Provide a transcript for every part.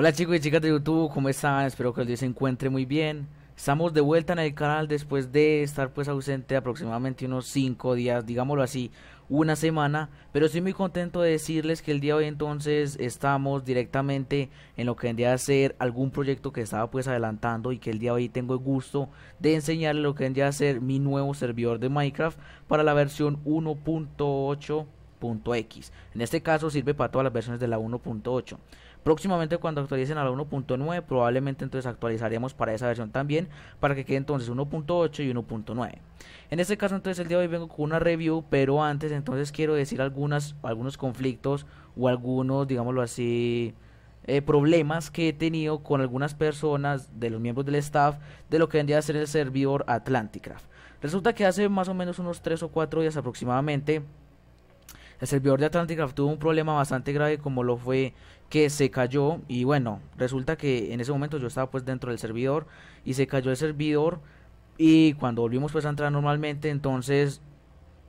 Hola chicos y chicas de YouTube, ¿cómo están? Espero que el día se encuentre muy bien. Estamos de vuelta en el canal después de estar pues ausente aproximadamente unos 5 días, digámoslo así, una semana, pero estoy muy contento de decirles que el día de hoy entonces estamos directamente en lo que vendría a ser algún proyecto que estaba pues adelantando y que el día de hoy tengo el gusto de enseñarles lo que vendría a ser mi nuevo servidor de Minecraft para la versión 1.8.x. En este caso sirve para todas las versiones de la 1.8. Próximamente cuando actualicen a la 1.9 probablemente entonces actualizaremos para esa versión también para que quede entonces 1.8 y 1.9. En este caso entonces el día de hoy vengo con una review pero antes entonces quiero decir algunas, algunos conflictos o algunos digámoslo así eh, problemas que he tenido con algunas personas de los miembros del staff de lo que vendría a ser el servidor Atlanticraft. Resulta que hace más o menos unos 3 o 4 días aproximadamente el servidor de Atlanticraft tuvo un problema bastante grave como lo fue que se cayó y bueno, resulta que en ese momento yo estaba pues dentro del servidor y se cayó el servidor y cuando volvimos pues a entrar normalmente entonces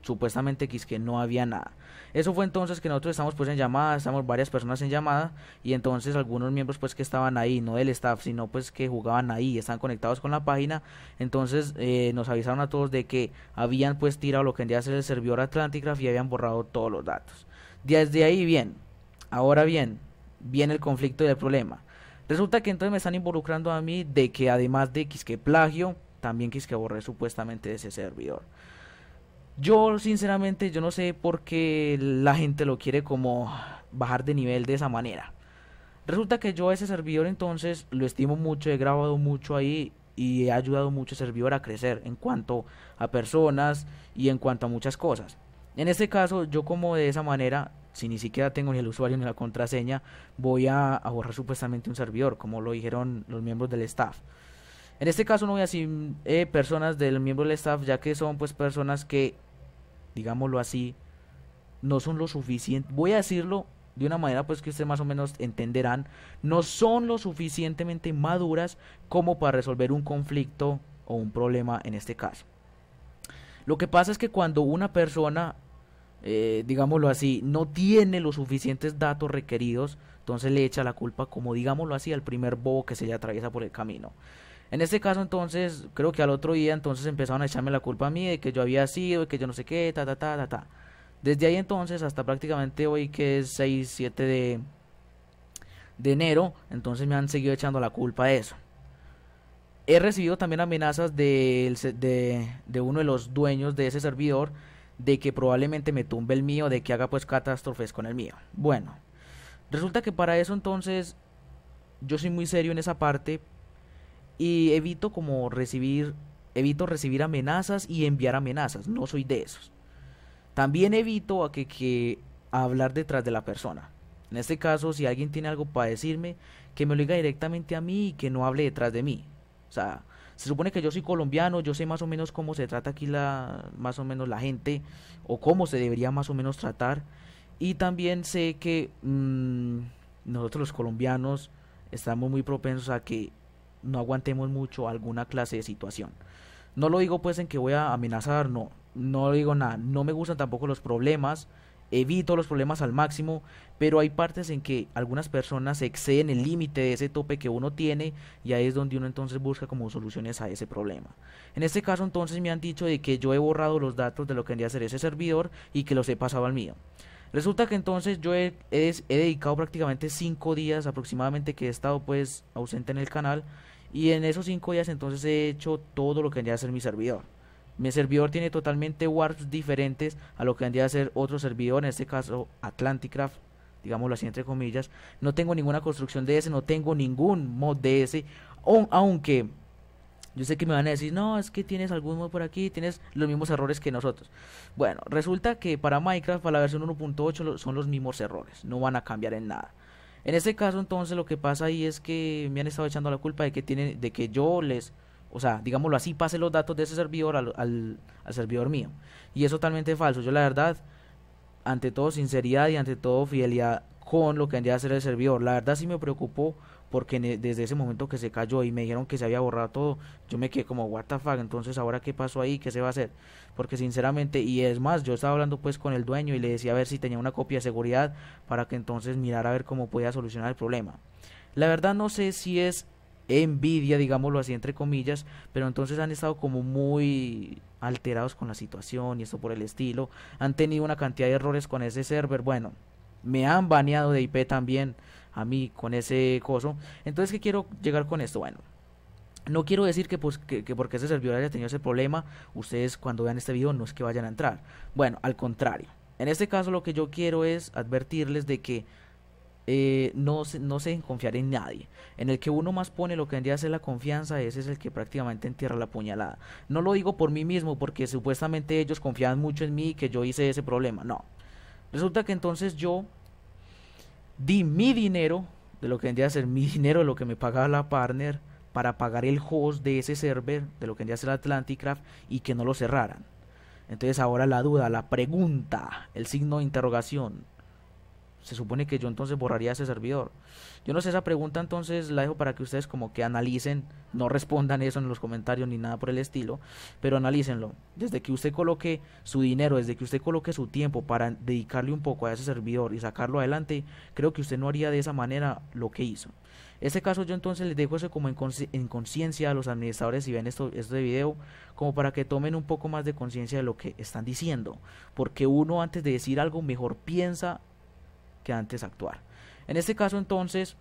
supuestamente que no había nada. Eso fue entonces que nosotros estamos pues en llamada, estamos varias personas en llamada y entonces algunos miembros pues que estaban ahí, no del staff, sino pues que jugaban ahí, están conectados con la página, entonces eh, nos avisaron a todos de que habían pues tirado lo que vendría a ser el servidor Atlanticraft y habían borrado todos los datos. Desde ahí bien, ahora bien, viene el conflicto y el problema. Resulta que entonces me están involucrando a mí de que además de que plagio, también que borré supuestamente ese servidor. Yo sinceramente yo no sé por qué la gente lo quiere como bajar de nivel de esa manera. Resulta que yo ese servidor entonces lo estimo mucho, he grabado mucho ahí y he ayudado mucho a ese servidor a crecer en cuanto a personas y en cuanto a muchas cosas. En este caso yo como de esa manera, si ni siquiera tengo ni el usuario ni la contraseña, voy a, borrar supuestamente un servidor, como lo dijeron los miembros del staff. En este caso no voy a decir eh, personas del miembro del staff, ya que son pues personas que digámoslo así, no son lo suficiente, voy a decirlo de una manera pues que ustedes más o menos entenderán, no son lo suficientemente maduras como para resolver un conflicto o un problema en este caso. Lo que pasa es que cuando una persona, eh, digámoslo así, no tiene los suficientes datos requeridos, entonces le echa la culpa, como digámoslo así, al primer bobo que se le atraviesa por el camino. En este caso entonces, creo que al otro día entonces empezaron a echarme la culpa a mí de que yo había sido, de que yo no sé qué, ta, ta, ta, ta, ta. Desde ahí entonces hasta prácticamente hoy que es 6, 7 de, de enero, entonces me han seguido echando la culpa a eso. He recibido también amenazas de, de, de uno de los dueños de ese servidor de que probablemente me tumbe el mío, de que haga pues catástrofes con el mío. Bueno, resulta que para eso entonces yo soy muy serio en esa parte y evito como recibir evito recibir amenazas y enviar amenazas, no soy de esos. También evito a que, que hablar detrás de la persona. En este caso, si alguien tiene algo para decirme, que me lo diga directamente a mí y que no hable detrás de mí. O sea, se supone que yo soy colombiano, yo sé más o menos cómo se trata aquí la más o menos la gente o cómo se debería más o menos tratar y también sé que mmm, nosotros los colombianos estamos muy propensos a que no aguantemos mucho alguna clase de situación. No lo digo pues en que voy a amenazar, no, no digo nada, no me gustan tampoco los problemas, evito los problemas al máximo, pero hay partes en que algunas personas exceden el límite de ese tope que uno tiene y ahí es donde uno entonces busca como soluciones a ese problema. En este caso entonces me han dicho de que yo he borrado los datos de lo que vendría ser ese servidor y que los he pasado al mío. Resulta que entonces yo he, he dedicado prácticamente 5 días aproximadamente que he estado pues ausente en el canal y en esos 5 días entonces he hecho todo lo que vendría a ser mi servidor. Mi servidor tiene totalmente warps diferentes a lo que vendría a ser otro servidor, en este caso Atlanticraft, digámoslo así entre comillas. No tengo ninguna construcción de ese, no tengo ningún mod de ese, aunque yo sé que me van a decir, no, es que tienes algún mod por aquí, tienes los mismos errores que nosotros. Bueno, resulta que para Minecraft, para la versión 1.8 son los mismos errores, no van a cambiar en nada. En este caso, entonces, lo que pasa ahí es que me han estado echando la culpa de que tiene, de que yo les, o sea, digámoslo así, pase los datos de ese servidor al, al, servidor mío. Y es totalmente falso. Yo la verdad, ante todo sinceridad y ante todo fidelidad con lo que vendría a ser el servidor. La verdad sí me preocupó porque e, desde ese momento que se cayó y me dijeron que se había borrado todo, yo me quedé como, what the fuck, entonces ahora qué pasó ahí, qué se va a hacer, porque sinceramente, y es más, yo estaba hablando pues con el dueño y le decía a ver si tenía una copia de seguridad para que entonces mirara a ver cómo podía solucionar el problema. La verdad no sé si es envidia, digámoslo así entre comillas, pero entonces han estado como muy alterados con la situación y esto por el estilo, han tenido una cantidad de errores con ese server, bueno, me han baneado de IP también a mí con ese coso. Entonces, ¿qué quiero llegar con esto? Bueno, no quiero decir que, pues, que, porque ese servidor haya tenido ese problema, ustedes cuando vean este video no es que vayan a entrar. Bueno, al contrario. En este caso lo que yo quiero es advertirles de que eh, no, no se confiar en nadie. En el que uno más pone lo que vendría a ser la confianza, ese es el que prácticamente entierra la puñalada. No lo digo por mí mismo, porque supuestamente ellos confiaban mucho en mí y que yo hice ese problema. No. Resulta que entonces yo di mi dinero, de lo que vendría a ser mi dinero, de lo que me pagaba la partner, para pagar el host de ese server, de lo que vendría a ser Atlanticraft, y que no lo cerraran. Entonces ahora la duda, la pregunta, el signo de interrogación, se supone que yo entonces borraría ese servidor. Yo no sé esa pregunta, entonces la dejo para que ustedes como que analicen, no respondan eso en los comentarios ni nada por el estilo, pero analícenlo. Desde que usted coloque su dinero, desde que usted coloque su tiempo para dedicarle un poco a ese servidor y sacarlo adelante, creo que usted no haría de esa manera lo que hizo. Este caso yo entonces les dejo eso como en conciencia a los administradores si ven esto, este video, como para que tomen un poco más de conciencia de lo que están diciendo. Porque uno antes de decir algo mejor piensa que antes actuar. En este caso entonces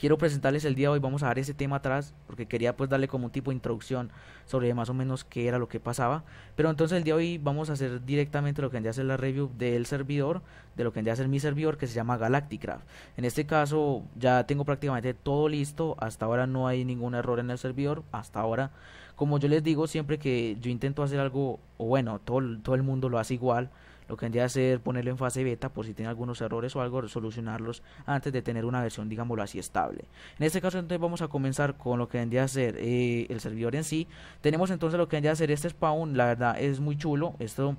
quiero presentarles el día de hoy, vamos a dar ese tema atrás porque quería pues darle como un tipo de introducción sobre más o menos qué era lo que pasaba, pero entonces el día de hoy vamos a hacer directamente lo que vendría a ser la review del servidor, de lo que vendría a ser mi servidor que se llama Galacticraft. En este caso ya tengo prácticamente todo listo, hasta ahora no hay ningún error en el servidor, hasta ahora como yo les digo siempre que yo intento hacer algo, o bueno, todo, todo el mundo lo hace igual, lo que vendría a hacer ponerlo en fase beta por si tiene algunos errores o algo, solucionarlos antes de tener una versión, digámoslo así, estable. En este caso entonces vamos a comenzar con lo que vendría a ser eh, el servidor en sí. Tenemos entonces lo que vendría a ser este spawn, la verdad es muy chulo, esto...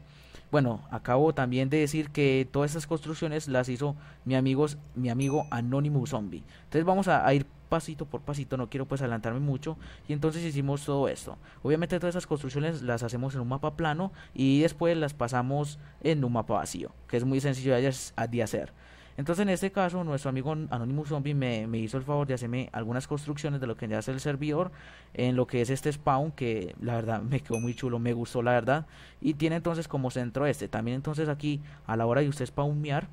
Bueno, acabo también de decir que todas estas construcciones las hizo mi, amigos, mi amigo Anonymous Zombie. Entonces vamos a ir pasito por pasito, no quiero pues adelantarme mucho y entonces hicimos todo esto. Obviamente todas esas construcciones las hacemos en un mapa plano y después las pasamos en un mapa vacío, que es muy sencillo de hacer. Entonces en este caso nuestro amigo Anonymous Zombie me, hizo el favor de hacerme algunas construcciones de lo que ya hace el servidor en lo que es este spawn que la verdad me quedó muy chulo, me gustó la verdad y tiene entonces como centro este. También entonces aquí a la hora de usted spawnear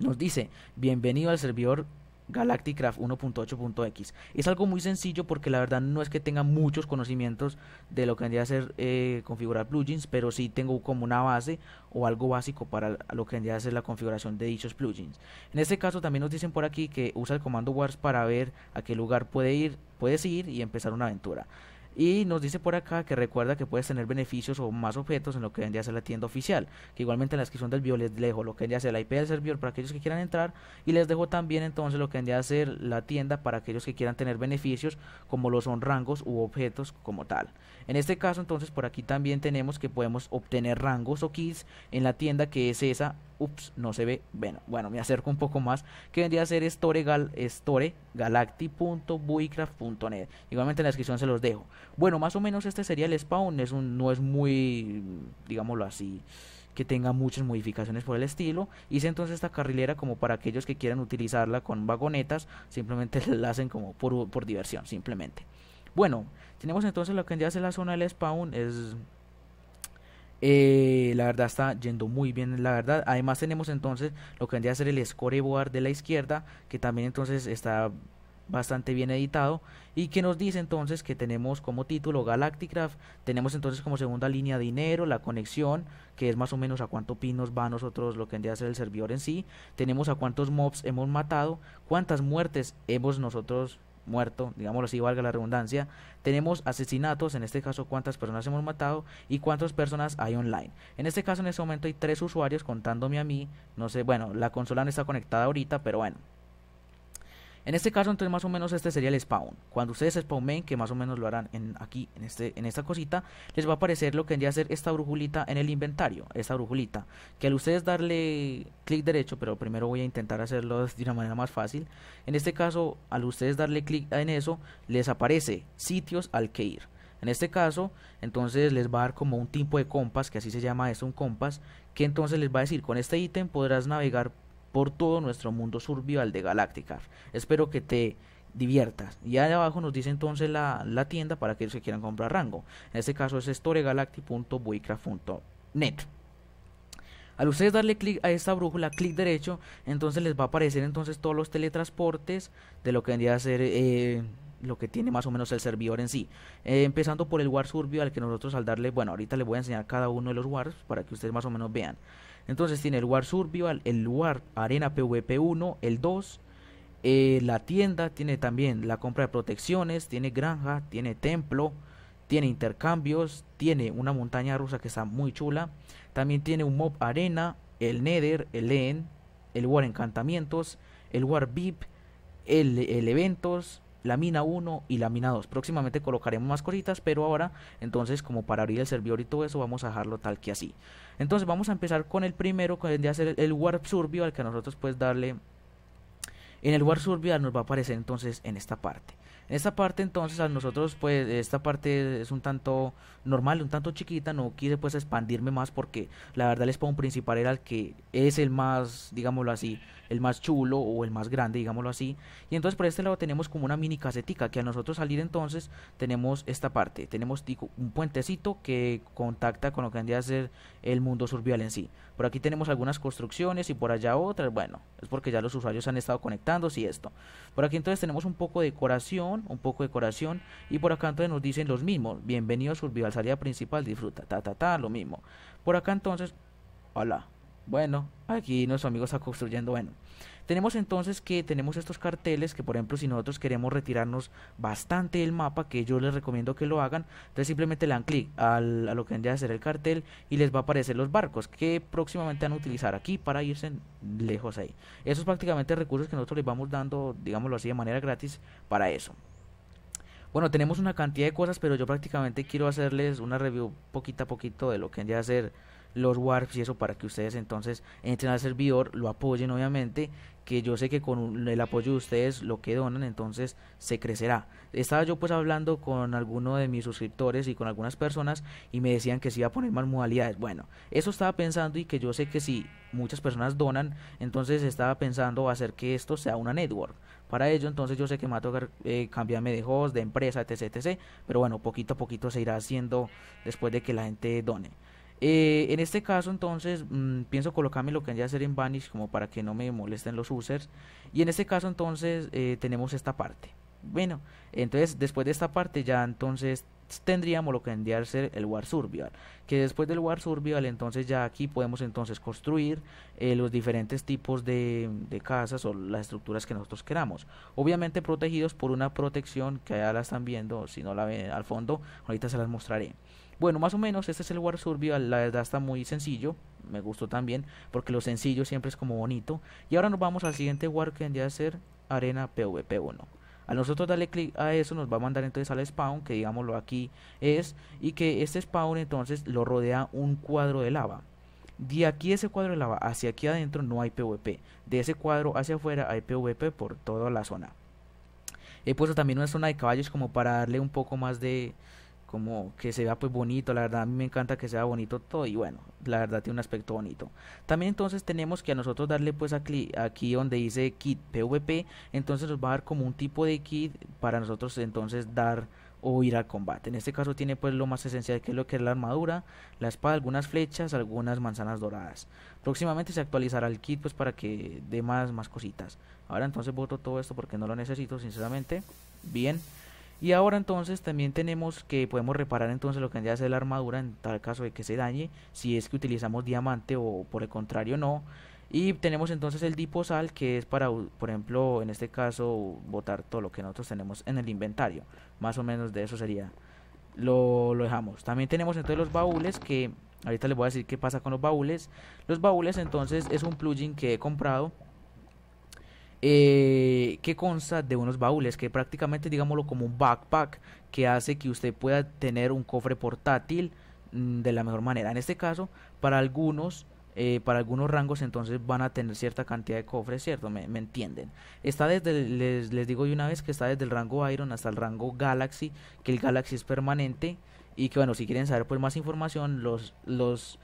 nos dice bienvenido al servidor Galacticraft 1.8.x. Es algo muy sencillo porque la verdad no es que tenga muchos conocimientos de lo que vendría a ser eh, configurar plugins, pero sí tengo como una base o algo básico para lo que vendría a ser la configuración de dichos plugins. En este caso también nos dicen por aquí que usa el comando wars para ver a qué lugar puede ir, puedes ir y empezar una aventura. Y nos dice por acá que recuerda que puedes tener beneficios o más objetos en lo que vendría a ser la tienda oficial. Que igualmente en la descripción del video les dejo lo que vendría a ser la IP del servidor para aquellos que quieran entrar. Y les dejo también entonces lo que vendría a ser la tienda para aquellos que quieran tener beneficios como lo son rangos u objetos como tal. En este caso entonces por aquí también tenemos que podemos obtener rangos o keys en la tienda que es esa ups, no se ve, bueno, bueno, me acerco un poco más, que vendría a ser store, gal, store galacti.buicraft.net. Igualmente en la descripción se los dejo. Bueno, más o menos este sería el spawn, es un, no es muy, digámoslo así, que tenga muchas modificaciones por el estilo. Hice entonces esta carrilera como para aquellos que quieran utilizarla con vagonetas, simplemente la hacen como por, por diversión, simplemente. Bueno, tenemos entonces lo que vendría a ser la zona del spawn, es eh, la verdad está yendo muy bien, la verdad. Además tenemos entonces lo que vendría a ser el scoreboard de la izquierda, que también entonces está bastante bien editado y que nos dice entonces que tenemos como título Galacticraft, tenemos entonces como segunda línea dinero, la conexión, que es más o menos a cuánto pinos va a nosotros lo que vendría a ser el servidor en sí, tenemos a cuántos mobs hemos matado, cuántas muertes hemos nosotros muerto, digámoslo así, valga la redundancia. Tenemos asesinatos, en este caso cuántas personas hemos matado y cuántas personas hay online. En este caso, en este momento hay tres usuarios contándome a mí. No sé, bueno, la consola no está conectada ahorita, pero bueno. En este caso, entonces más o menos este sería el spawn. Cuando ustedes spawnen, que más o menos lo harán en, aquí, en, este, en esta cosita, les va a aparecer lo que vendría a ser esta brujulita en el inventario. Esta brujulita. Que al ustedes darle clic derecho, pero primero voy a intentar hacerlo de una manera más fácil. En este caso, al ustedes darle clic en eso, les aparece sitios al que ir. En este caso, entonces les va a dar como un tipo de compas, que así se llama esto, un compas, que entonces les va a decir, con este ítem podrás navegar por todo nuestro mundo survival de Galactica. Espero que te diviertas. Y allá abajo nos dice entonces la, tienda para aquellos que quieran comprar rango. En este caso es storegalactic.buicraft.net. Al ustedes darle clic a esta brújula, clic derecho, entonces les va a aparecer entonces todos los teletransportes de lo que vendría a ser eh, lo que tiene más o menos el servidor en sí. Eh, empezando por el War Survival que nosotros al darle, bueno, ahorita les voy a enseñar cada uno de los Wars para que ustedes más o menos vean. Entonces tiene el War Survival, el War Arena PvP 1, el 2, eh, la tienda, tiene también la compra de protecciones, tiene granja, tiene templo, tiene intercambios, tiene una montaña rusa que está muy chula, también tiene un mob arena, el nether, el en, el war encantamientos, el war VIP, el eventos, la mina 1 y la mina 2. Próximamente colocaremos más cositas, pero ahora, entonces, como para abrir el servidor y todo eso, vamos a dejarlo tal que así. Entonces, vamos a empezar con el primero, que vendría a ser el Warp Survival, que a nosotros pues darle... En el Warp Survival nos va a aparecer entonces en esta parte. En esta parte entonces a nosotros pues esta parte es un tanto normal, un tanto chiquita, no quise pues expandirme más porque la verdad el spawn principal era el que es el más, digámoslo así, el más chulo o el más grande, digámoslo así. Y entonces por este lado tenemos como una mini casetica que a nosotros salir entonces tenemos esta parte. Tenemos un puentecito que contacta con lo que vendría a ser el mundo survival en sí. Por aquí tenemos algunas construcciones y por allá otras. Bueno, es porque ya los usuarios han estado conectándose y esto. Por aquí entonces tenemos un poco de decoración, un poco de decoración. Y por acá entonces nos dicen los mismos. Bienvenido Survival, salida principal, disfruta, ta, ta, ta, lo mismo. Por acá entonces, hola. Bueno, aquí nuestro amigo está construyendo, bueno. Tenemos entonces que tenemos estos carteles que por ejemplo si nosotros queremos retirarnos bastante del mapa, que yo les recomiendo que lo hagan, entonces simplemente le dan clic a lo que vendría a ser el cartel y les va a aparecer los barcos que próximamente van a utilizar aquí para irse lejos ahí. Esos prácticamente recursos que nosotros les vamos dando, digámoslo así, de manera gratis para eso. Bueno, tenemos una cantidad de cosas, pero yo prácticamente quiero hacerles una review poquito a poquito de lo que vendría a ser los warps y eso para que ustedes entonces entren al servidor, lo apoyen obviamente, que yo sé que con el apoyo de ustedes lo que donan entonces se crecerá. Estaba yo pues hablando con alguno de mis suscriptores y con algunas personas y me decían que se iba a poner más modalidades. Bueno, eso estaba pensando y que yo sé que si muchas personas donan, entonces estaba pensando hacer que esto sea una network. Para ello, entonces yo sé que me va a tocar eh, cambiarme de host, de empresa, etc, etc. Pero bueno, poquito a poquito se irá haciendo después de que la gente done. Eh, en este caso entonces mm, pienso colocarme lo que a hacer en Vanish como para que no me molesten los users. Y en este caso entonces eh, tenemos esta parte. Bueno entonces después de esta parte ya entonces tendríamos lo que vendría a ser el War Survival. Que después del War Survival entonces ya aquí podemos entonces construir eh, los diferentes tipos de, de, casas o las estructuras que nosotros queramos. Obviamente protegidos por una protección que ya la están viendo si no la ven al fondo ahorita se las mostraré bueno, más o menos este es el War Survival, la verdad está muy sencillo, me gustó también, porque lo sencillo siempre es como bonito. Y ahora nos vamos al siguiente War que vendría a ser Arena PvP 1. A nosotros darle clic a eso nos va a mandar entonces al spawn, que digámoslo aquí es, y que este spawn entonces lo rodea un cuadro de lava. De aquí ese cuadro de lava hacia aquí adentro no hay PvP. De ese cuadro hacia afuera hay PvP por toda la zona. He puesto también una zona de caballos como para darle un poco más de, como que se vea pues bonito, la verdad a mí me encanta que sea bonito todo y bueno, la verdad tiene un aspecto bonito. También entonces tenemos que a nosotros darle pues aquí, aquí donde dice kit PvP, entonces nos va a dar como un tipo de kit para nosotros entonces dar o ir al combate. En este caso tiene pues lo más esencial que es lo que es la armadura, la espada, algunas flechas, algunas manzanas doradas. Próximamente se actualizará el kit pues para que dé más, más cositas. Ahora entonces voto todo esto porque no lo necesito sinceramente. Bien. Y ahora entonces también tenemos que podemos reparar entonces lo que vendría a ser la armadura en tal caso de que se dañe, si es que utilizamos diamante o por el contrario no. Y tenemos entonces el diposal que es para, por ejemplo, en este caso, botar todo lo que nosotros tenemos en el inventario. Más o menos de eso sería. Lo, lo dejamos. También tenemos entonces los baúles que ahorita les voy a decir qué pasa con los baúles. Los baúles entonces es un plugin que he comprado eh, que consta de unos baúles, que prácticamente digámoslo como un backpack que hace que usted pueda tener un cofre portátil mm, de la mejor manera. En este caso, para algunos eh, para algunos rangos entonces van a tener cierta cantidad de cofres, ¿cierto? Me, entienden. Está desde, les, les digo de una vez que está desde el rango Iron hasta el rango Galaxy, que el Galaxy es permanente y que bueno, si quieren saber pues más información los, los,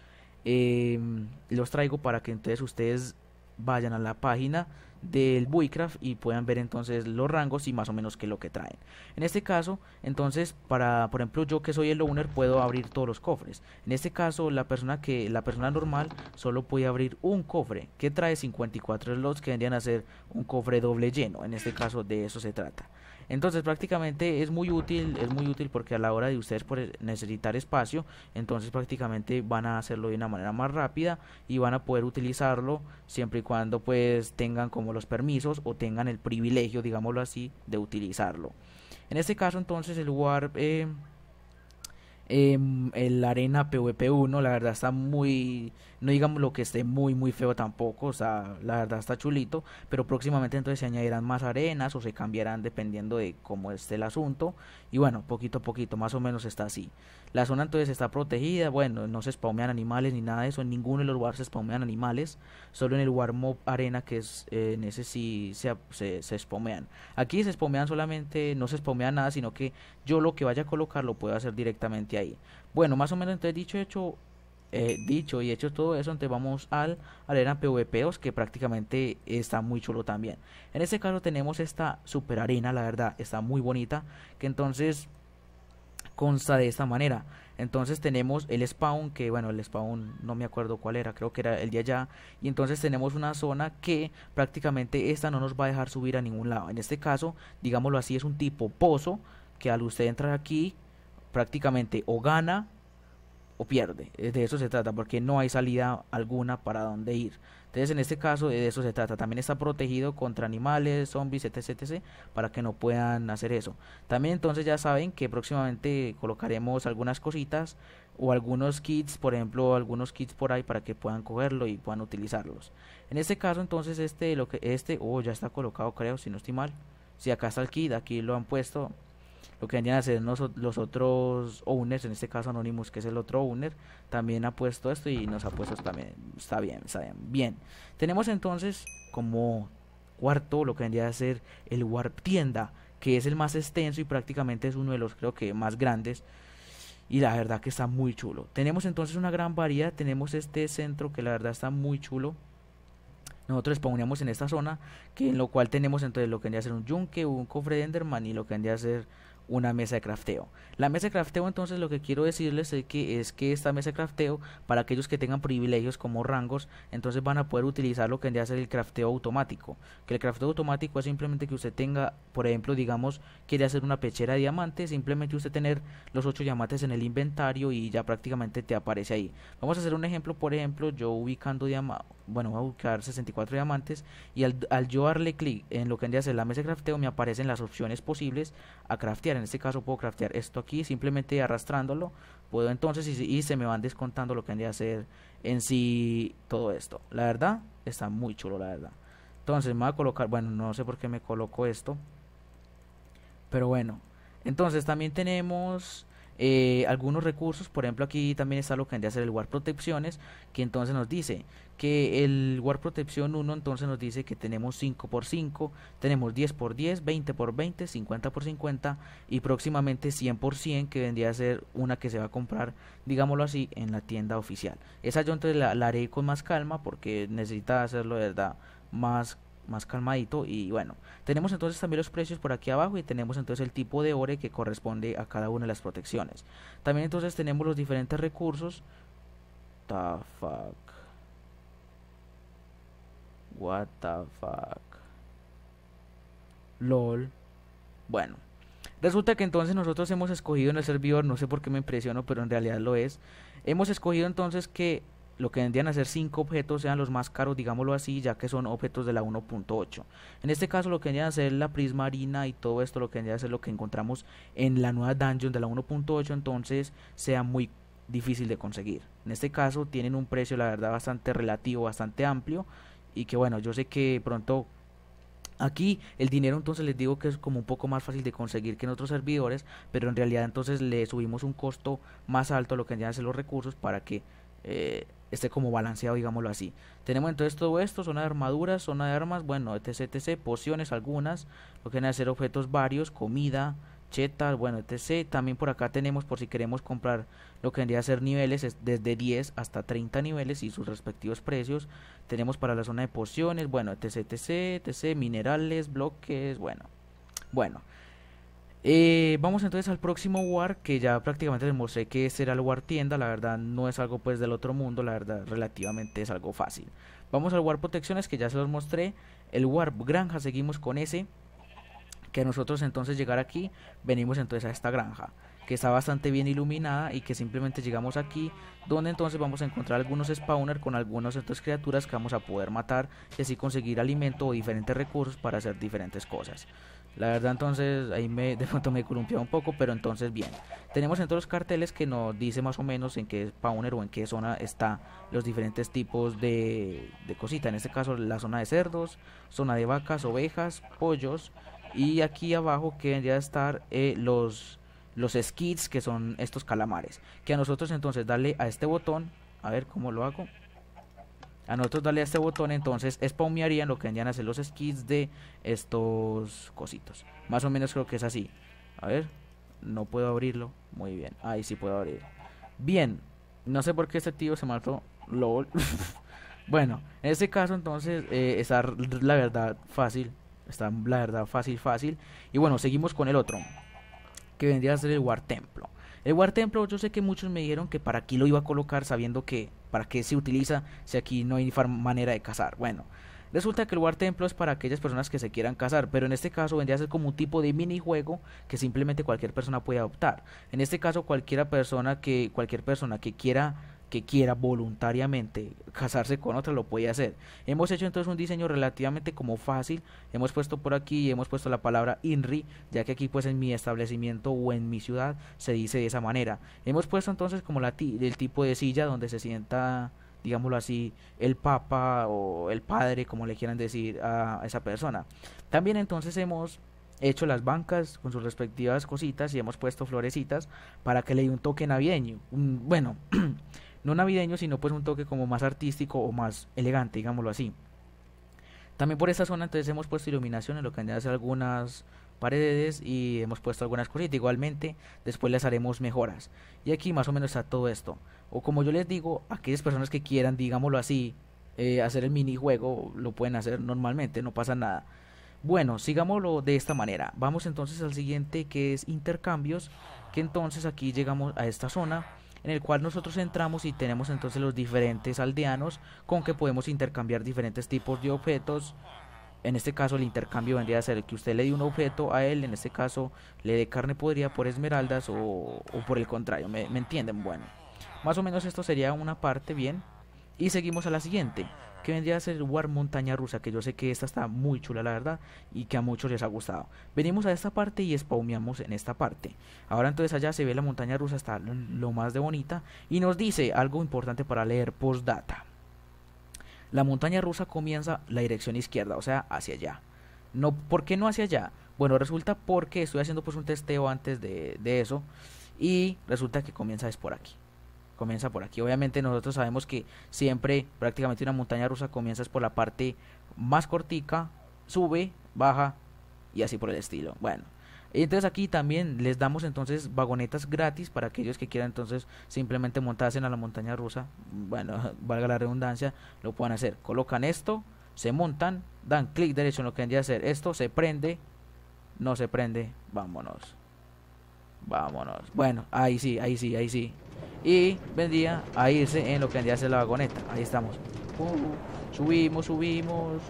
em, los traigo para que entonces ustedes vayan a la página del Buicraft y puedan ver entonces los rangos y más o menos qué es lo que traen. En este caso, entonces, para, por ejemplo, yo que soy el owner puedo abrir todos los cofres. En este caso, la persona que la persona normal solo puede abrir un cofre que trae 54 slots que vendrían a ser un cofre doble lleno. En este caso, de eso se trata. Entonces prácticamente es muy útil, es muy útil porque a la hora de ustedes necesitar espacio, entonces prácticamente van a hacerlo de una manera más rápida y van a poder utilizarlo siempre y cuando pues tengan como los permisos o tengan el privilegio, digámoslo así, de utilizarlo. En este caso entonces el Warp em, el arena PvP 1 la verdad está muy no digamos lo que esté muy muy feo tampoco o sea la verdad está chulito pero próximamente entonces se añadirán más arenas o se cambiarán dependiendo de cómo esté el asunto. Y bueno poquito a poquito más o menos está así. La zona entonces está protegida bueno no se spawmean animales ni nada de eso en ninguno de los lugares se spawmean animales solo en el Warmob Arena que es eh, en ese sí se, se, aquí se spawmean solamente no se spawmean nada sino que yo lo que vaya a colocar lo puedo hacer directamente ahí bueno más o menos entonces dicho hecho eh, dicho y hecho todo eso, entonces vamos al arena PvP2 que prácticamente está muy chulo también. En este caso tenemos esta super arena, la verdad, está muy bonita, que entonces consta de esta manera. Entonces tenemos el spawn, que bueno, el spawn no me acuerdo cuál era, creo que era el de allá. Y entonces tenemos una zona que prácticamente esta no nos va a dejar subir a ningún lado. En este caso, digámoslo así, es un tipo pozo, que al usted entrar aquí, prácticamente o gana o pierde. Eh, de eso se trata, porque no hay salida alguna para dónde ir. Entonces, en este caso, de eso se trata. También está protegido contra animales, zombies, etc, etc, para que no puedan hacer eso. También, entonces, ya saben que próximamente colocaremos algunas cositas o algunos kits, por ejemplo, algunos kits por ahí para que puedan cogerlo y puedan utilizarlos. En este caso, entonces, este, lo que este, oh, ya está colocado, creo, si no estoy mal. Si acá está el kit, aquí lo han puesto lo que vendrían a hacer los, otros owners, en este caso Anonymous, que es el otro owner, también ha puesto esto y nos ha puesto también. Está bien, está bien. Bien. Tenemos entonces como cuarto lo que vendría a ser el Warp Tienda, que es el más extenso y prácticamente es uno de los creo que más grandes. Y la verdad que está muy chulo. Tenemos entonces una gran variedad. Tenemos este centro que la verdad está muy chulo nosotros exponemos en esta zona que en lo cual tenemos entonces lo que vendría a ser un yunque, un cofre de Enderman y lo que vendría a ser una mesa de crafteo. La mesa de crafteo entonces lo que quiero decirles es que, es que esta mesa de crafteo para aquellos que tengan privilegios como rangos entonces van a poder utilizar lo que vendría a ser el crafteo automático. Que el crafteo automático es simplemente que usted tenga, por ejemplo, digamos, quiere hacer una pechera de diamantes, simplemente usted tener los 8 diamantes en el inventario y ya prácticamente te aparece ahí. Vamos a hacer un ejemplo, por ejemplo, yo ubicando diamantes, bueno, voy a buscar 64 diamantes y al, yo darle clic en lo que vendría a ser la mesa de crafteo me aparecen las opciones posibles a craftear en este caso puedo craftear esto aquí simplemente arrastrándolo puedo entonces y, se me van descontando lo que vendría a ser en sí todo esto. La verdad está muy chulo la verdad. Entonces me voy a colocar bueno no sé por qué me coloco esto pero bueno. Entonces también tenemos eh, algunos recursos, por ejemplo aquí también está lo que vendría a ser el War Protecciones, que entonces nos dice que el War Protección 1 entonces nos dice que tenemos 5 por 5 tenemos 10 por 10 20 por 20 50 por 50 y próximamente 100 por 100 que vendría a ser una que se va a comprar, digámoslo así, en la tienda oficial. Esa yo entonces la, la haré con más calma porque necesita hacerlo de verdad más más calmadito y bueno tenemos entonces también los precios por aquí abajo y tenemos entonces el tipo de ore que corresponde a cada una de las protecciones. También entonces tenemos los diferentes recursos. The fuck. What the fuck. Lol. Bueno resulta que entonces nosotros hemos escogido en el servidor no sé por qué me impresiono pero en realidad lo es. Hemos escogido entonces que lo que vendrían a ser 5 objetos sean los más caros, digámoslo así, ya que son objetos de la 1.8. En este caso lo que vendrían a ser la prisma harina y todo esto, lo que vendría a ser lo que encontramos en la nueva dungeon de la 1.8, entonces sea muy difícil de conseguir. En este caso tienen un precio la verdad bastante relativo, bastante amplio y que bueno, yo sé que pronto Aquí el dinero entonces les digo que es como un poco más fácil de conseguir que en otros servidores, pero en realidad entonces le subimos un costo más alto a lo que ya ser los recursos para que eh, esté como balanceado, digámoslo así. Tenemos entonces todo esto, zona de armaduras, zona de armas, bueno, etc, etc, pociones algunas, lo que viene a ser objetos varios, comida, chetas, bueno, etc. También por acá tenemos por si queremos comprar lo que vendría a ser niveles, es desde 10 hasta 30 niveles y sus respectivos precios. Tenemos para la zona de pociones, bueno, etc, etc, etc, minerales, bloques, bueno. Bueno, eh, vamos entonces al próximo War, que ya prácticamente les mostré que este era el War tienda, la verdad no es algo pues del otro mundo, la verdad relativamente es algo fácil. Vamos al War protecciones que ya se los mostré, el War granja seguimos con ese, que nosotros entonces llegar aquí, venimos entonces a esta granja, que está bastante bien iluminada y que simplemente llegamos aquí, donde entonces vamos a encontrar algunos spawners con algunas otras criaturas que vamos a poder matar y así conseguir alimento o diferentes recursos para hacer diferentes cosas. La verdad entonces ahí me, de pronto me columpiado un poco, pero entonces bien. Tenemos entonces los carteles que nos dice más o menos en qué spawner o en qué zona está los diferentes tipos de, de cosita. En este caso la zona de cerdos, zona de vacas, ovejas, pollos. Y aquí abajo que vendría a estar eh, los, los skits que son estos calamares. Que a nosotros entonces darle a este botón, a ver cómo lo hago. A nosotros darle a este botón entonces spawnearían lo que vendrían a ser los skits de estos cositos. Más o menos creo que es así. A ver no puedo abrirlo. Muy bien ahí sí puedo abrir. Bien no sé por qué este tío se mató. Lol. Bueno en este caso entonces eh, está la verdad fácil. Está la verdad fácil fácil. Y bueno seguimos con el otro que vendría a ser el War Templo el War Templo, yo sé que muchos me dijeron que para aquí lo iba a colocar sabiendo que para qué se utiliza si aquí no hay manera de cazar. Bueno, resulta que el War Templo es para aquellas personas que se quieran casar, pero en este caso vendría a ser como un tipo de minijuego que simplemente cualquier persona puede adoptar. En este caso, cualquiera persona que cualquier persona que quiera que quiera voluntariamente casarse con otra lo puede hacer. Hemos hecho entonces un diseño relativamente como fácil. Hemos puesto por aquí, hemos puesto la palabra INRI, ya que aquí pues en mi establecimiento o en mi ciudad se dice de esa manera. Hemos puesto entonces como la el tipo de silla donde se sienta digámoslo así, el papa o el padre, como le quieran decir a esa persona. También entonces hemos hecho las bancas con sus respectivas cositas y hemos puesto florecitas para que le dé un toque navideño. bueno, no navideño, sino pues un toque como más artístico o más elegante, digámoslo así. También por esta zona entonces hemos puesto iluminación en lo que hacer algunas paredes y hemos puesto algunas cositas. Igualmente, después les haremos mejoras. Y aquí más o menos está todo esto. O como yo les digo, aquellas personas que quieran, digámoslo así, eh, hacer el minijuego, lo pueden hacer normalmente, no pasa nada. Bueno, sigámoslo de esta manera. Vamos entonces al siguiente que es intercambios. Que entonces aquí llegamos a esta zona en el cual nosotros entramos y tenemos entonces los diferentes aldeanos con que podemos intercambiar diferentes tipos de objetos. En este caso el intercambio vendría a ser que usted le dé un objeto a él, en este caso le dé carne podrida por esmeraldas o, por el contrario, ¿me, ¿me entienden? Bueno, más o menos esto sería una parte bien. Y seguimos a la siguiente que vendría a ser War Montaña Rusa, que yo sé que esta está muy chula la verdad y que a muchos les ha gustado. Venimos a esta parte y spawneamos en esta parte. Ahora entonces allá se ve la montaña rusa, está lo más de bonita y nos dice algo importante para leer postdata. La montaña rusa comienza la dirección izquierda, o sea, hacia allá. No, ¿Por qué no hacia allá? Bueno, resulta porque estoy haciendo pues un testeo antes de, de eso y resulta que comienza es por aquí comienza por aquí. Obviamente nosotros sabemos que siempre prácticamente una montaña rusa comienza por la parte más cortica, sube, baja y así por el estilo. Bueno, entonces aquí también les damos entonces vagonetas gratis para aquellos que quieran entonces simplemente montarse en la montaña rusa. Bueno, valga la redundancia, lo pueden hacer. Colocan esto, se montan, dan clic derecho en lo que vendría a hacer esto, se prende, no se prende, vámonos. Vámonos. Bueno, ahí sí, ahí sí, ahí sí y vendría a irse en lo que vendría a ser la vagoneta. Ahí estamos. Uh, subimos, subimos.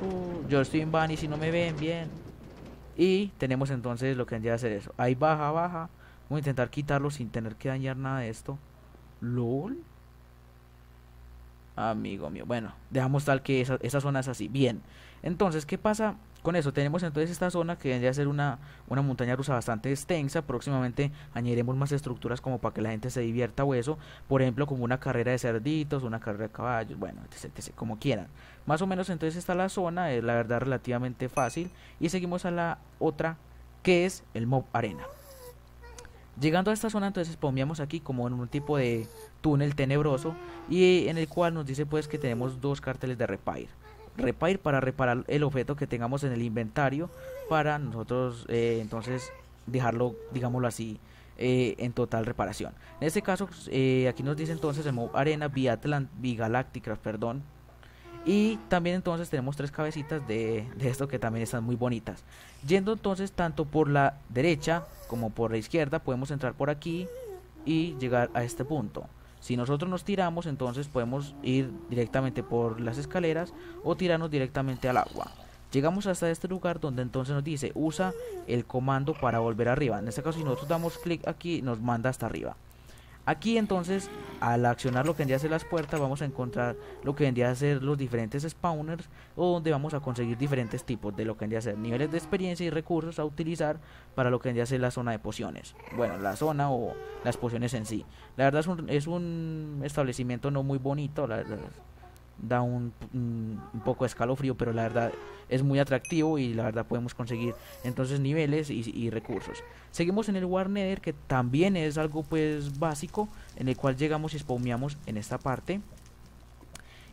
Yo estoy en van y si no me ven bien. Y tenemos entonces lo que vendría a hacer eso. Ahí baja, baja. Voy a intentar quitarlo sin tener que dañar nada de esto. LOL. Amigo mío. Bueno, dejamos tal que esa, esa zona es así. Bien. Entonces, ¿qué pasa con eso tenemos entonces esta zona que vendría a ser una, una montaña rusa bastante extensa. Próximamente añadiremos más estructuras como para que la gente se divierta o eso. Por ejemplo, como una carrera de cerditos, una carrera de caballos, bueno, etc, como quieran. Más o menos entonces está la zona, es la verdad relativamente fácil. Y seguimos a la otra que es el Mob Arena. Llegando a esta zona entonces pomíamos aquí como en un tipo de túnel tenebroso y en el cual nos dice pues que tenemos dos carteles de repair repair para reparar el objeto que tengamos en el inventario para nosotros eh, entonces dejarlo digámoslo así eh, en total reparación. En este caso eh, aquí nos dice entonces el modo arena bigalácticas perdón. Y también entonces tenemos tres cabecitas de, de esto que también están muy bonitas. Yendo entonces tanto por la derecha como por la izquierda podemos entrar por aquí y llegar a este punto si nosotros nos tiramos, entonces podemos ir directamente por las escaleras o tirarnos directamente al agua. Llegamos hasta este lugar donde entonces nos dice usa el comando para volver arriba. En este caso si nosotros damos clic aquí nos manda hasta arriba. Aquí entonces, al accionar lo que vendría a ser las puertas, vamos a encontrar lo que vendría a ser los diferentes spawners o donde vamos a conseguir diferentes tipos de lo que vendría a ser niveles de experiencia y recursos a utilizar para lo que vendría a ser la zona de pociones. Bueno, la zona o las pociones en sí. La verdad es un, es un establecimiento no muy bonito, la da un, poco de escalofrío, pero la verdad es muy atractivo y la verdad podemos conseguir entonces niveles y, recursos. Seguimos en el War Nether, que también es algo pues básico, en el cual llegamos y spawneamos en esta parte.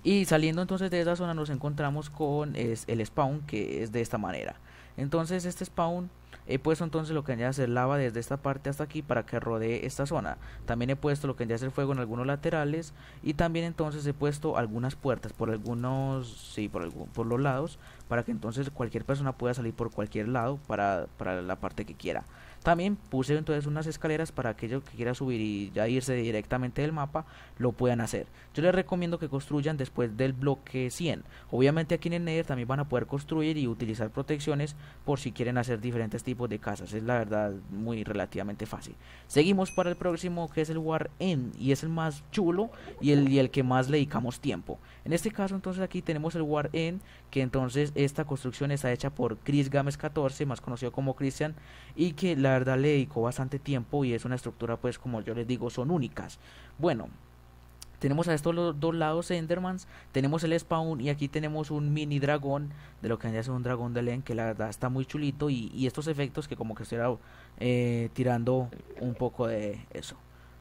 Y saliendo entonces de esa zona nos encontramos con el spawn, que es de esta manera. Entonces este spawn He puesto entonces lo que vendría a lava desde esta parte hasta aquí para que rodee esta zona. También he puesto lo que vendría a ser fuego en algunos laterales y también entonces he puesto algunas puertas por algunos, sí, por, por los lados para que entonces cualquier persona pueda salir por cualquier lado para, para la parte que quiera. También puse entonces unas escaleras para aquellos que quiera subir y ya irse directamente del mapa lo puedan hacer. Yo les recomiendo que construyan después del bloque 100. Obviamente aquí en el Nether también van a poder construir y utilizar protecciones por si quieren hacer diferentes tipos de casas. Es la verdad muy relativamente fácil. Seguimos para el próximo que es el War End y es el más chulo y el, y el que más le dedicamos tiempo. En este caso entonces aquí tenemos el War End que entonces esta construcción está hecha por Chris Games 14 más conocido como Christian y que la verdad le dedicó bastante tiempo y es una estructura pues como yo les digo son únicas. Bueno, tenemos a estos dos lados Endermans, tenemos el spawn y aquí tenemos un mini dragón de lo que es un dragón de Len que la verdad está muy chulito y, estos efectos que como que estoy eh, tirando un poco de eso.